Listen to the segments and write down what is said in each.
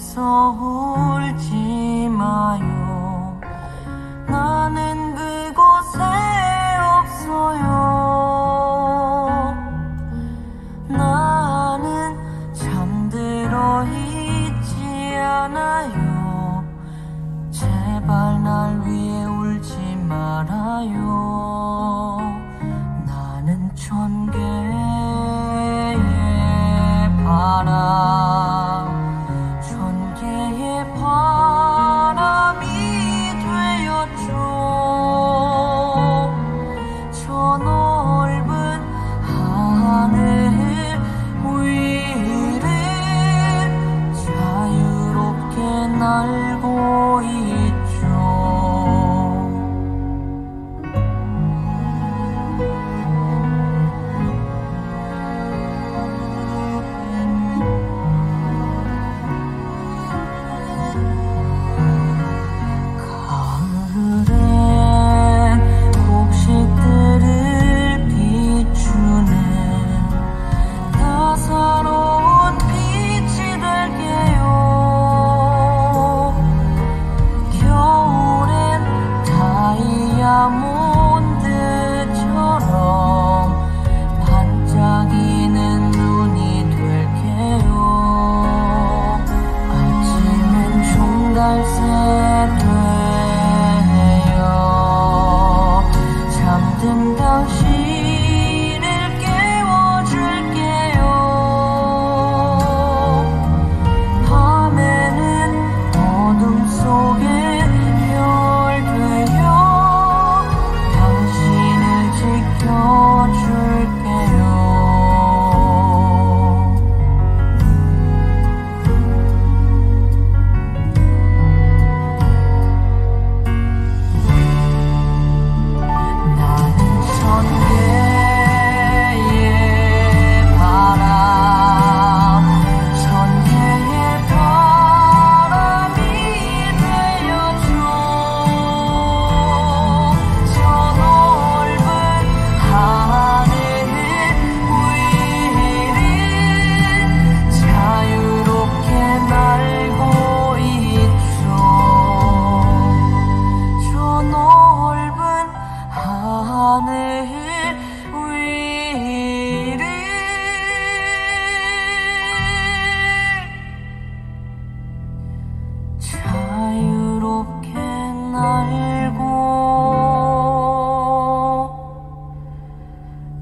그래서 울지 마요. 나는 그곳에 없어요. 나는 잠들어 있지 않아요. 제발 날 위해 울지 말아요. 나는 천개 날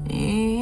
你。